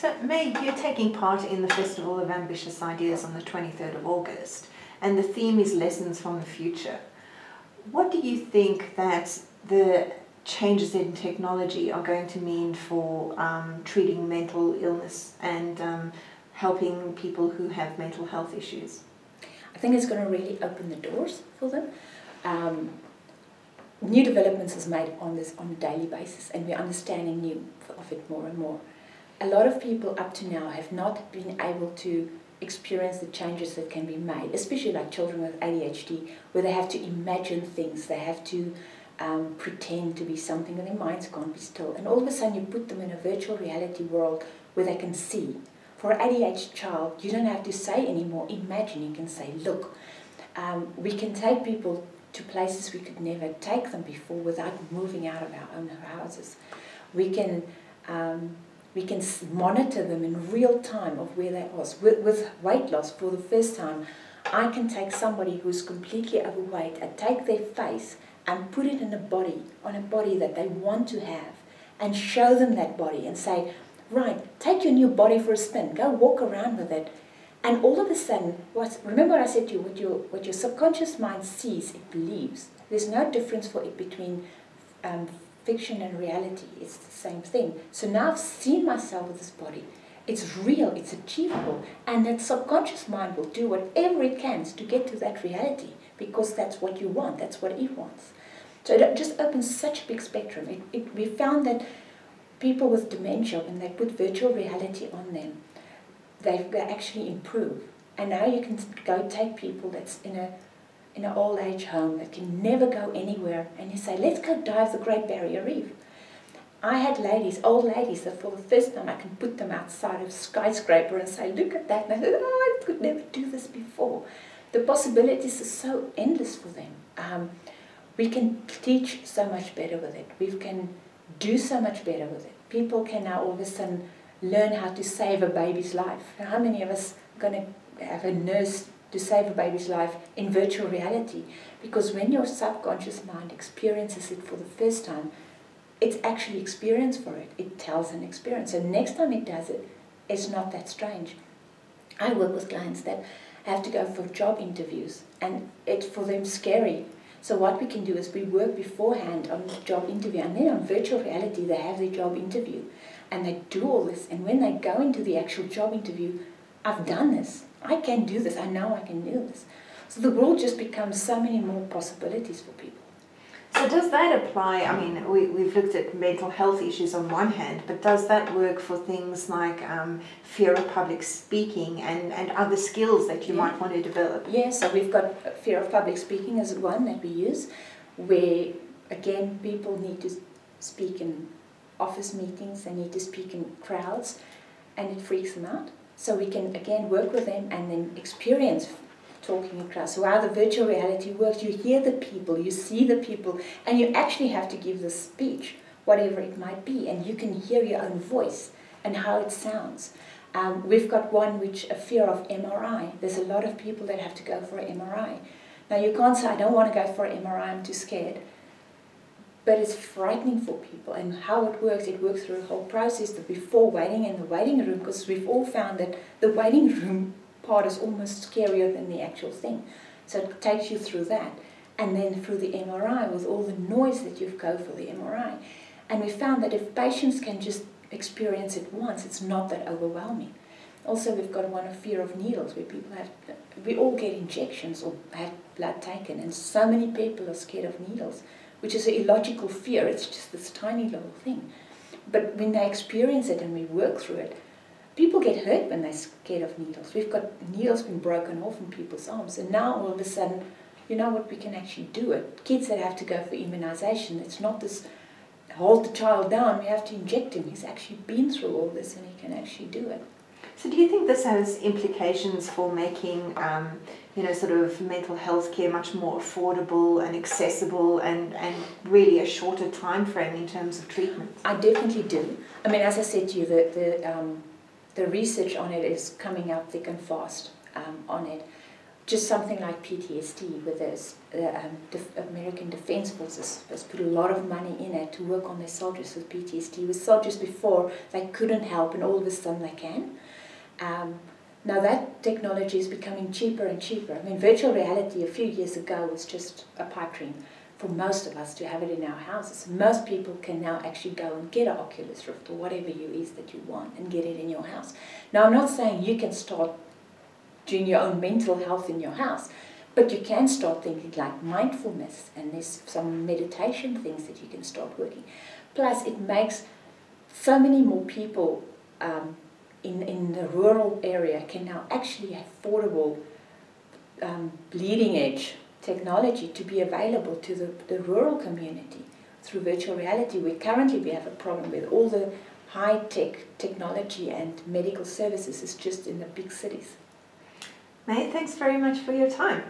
So, Mae, you're taking part in the Festival of Ambitious Ideas on the 23rd of August, and the theme is Lessons from the Future. What do you think that the changes in technology are going to mean for um, treating mental illness and um, helping people who have mental health issues? I think it's going to really open the doors for them. Um, new developments is made on this on a daily basis, and we're understanding new of it more and more. A lot of people up to now have not been able to experience the changes that can be made, especially like children with ADHD, where they have to imagine things, they have to um, pretend to be something, and their minds can't be still. And all of a sudden, you put them in a virtual reality world where they can see. For an ADHD child, you don't have to say anymore, imagine, you can say, look. Um, we can take people to places we could never take them before without moving out of our own houses. We can um, we can monitor them in real time of where they are. With, with weight loss, for the first time, I can take somebody who's completely overweight and take their face and put it in a body, on a body that they want to have, and show them that body and say, right, take your new body for a spin, go walk around with it. And all of a sudden, what, remember what I said to you, what your, what your subconscious mind sees, it believes. There's no difference for it between um, fiction and reality. It's the same thing. So now I've seen myself with this body. It's real, it's achievable, and that subconscious mind will do whatever it can to get to that reality because that's what you want, that's what it wants. So it just opens such a big spectrum. It, it, we found that people with dementia, when they put virtual reality on them, they, they actually improve. And now you can go take people that's in a in an old age home that can never go anywhere and you say, let's go dive the Great Barrier Reef. I had ladies, old ladies, that for the first time I can put them outside of skyscraper and say, look at that. And I said, oh, I could never do this before. The possibilities are so endless for them. Um, we can teach so much better with it. We can do so much better with it. People can now all of a sudden learn how to save a baby's life. How many of us are going to have a nurse to save a baby's life in virtual reality? Because when your subconscious mind experiences it for the first time, it's actually experience for it. It tells an experience. So next time it does it, it's not that strange. I work with clients that have to go for job interviews and it's for them scary so what we can do is we work beforehand on job interview and then on virtual reality they have their job interview and they do all this and when they go into the actual job interview, I've done this. I can do this. I know I can do this. So the world just becomes so many more possibilities for people. So does that apply? I mean, we, we've looked at mental health issues on one hand, but does that work for things like um, fear of public speaking and, and other skills that you yeah. might want to develop? Yes, so we've got fear of public speaking as one that we use, where again people need to speak in office meetings, they need to speak in crowds, and it freaks them out. So we can again work with them and then experience talking across. So how the virtual reality works, you hear the people, you see the people, and you actually have to give the speech, whatever it might be, and you can hear your own voice and how it sounds. Um, we've got one which a fear of MRI. There's a lot of people that have to go for an MRI. Now you can't say I don't want to go for an MRI. I'm too scared. But it's frightening for people, and how it works, it works through a whole process. The before waiting in the waiting room, because we've all found that the waiting room part is almost scarier than the actual thing. So it takes you through that. And then through the MRI with all the noise that you go for the MRI. And we found that if patients can just experience it once, it's not that overwhelming. Also, we've got one of fear of needles, where people have, we all get injections or have blood taken, and so many people are scared of needles, which is an illogical fear. It's just this tiny little thing. But when they experience it and we work through it, people get hurt when they're scared of needles. We've got needles being broken off in people's arms, and now all of a sudden, you know what we can actually do it. Kids that have to go for immunization, it's not this hold the child down, we have to inject him. He's actually been through all this and he can actually do it. So do you think this has implications for making, um, you know, sort of mental health care much more affordable and accessible and, and really a shorter time frame in terms of treatment? I definitely do. I mean, as I said to you, the, the um, the research on it is coming up thick and fast um, on it just something like PTSD, where the um, Def- American Defense Forces has put a lot of money in it to work on their soldiers with PTSD. With soldiers before, they couldn't help, and all of a sudden they can. Um, now that technology is becoming cheaper and cheaper. I mean, virtual reality a few years ago was just a pipe dream for most of us to have it in our houses. Most people can now actually go and get an Oculus Rift or whatever you is that you want and get it in your house. Now, I'm not saying you can start doing your own mental health in your house, but you can start thinking like mindfulness and there's some meditation things that you can start working. Plus, it makes so many more people um, in, in the rural area can now actually have affordable um, bleeding edge technology to be available to the, the rural community through virtual reality. We currently we have a problem with all the high tech technology and medical services is just in the big cities. Mate, thanks very much for your time.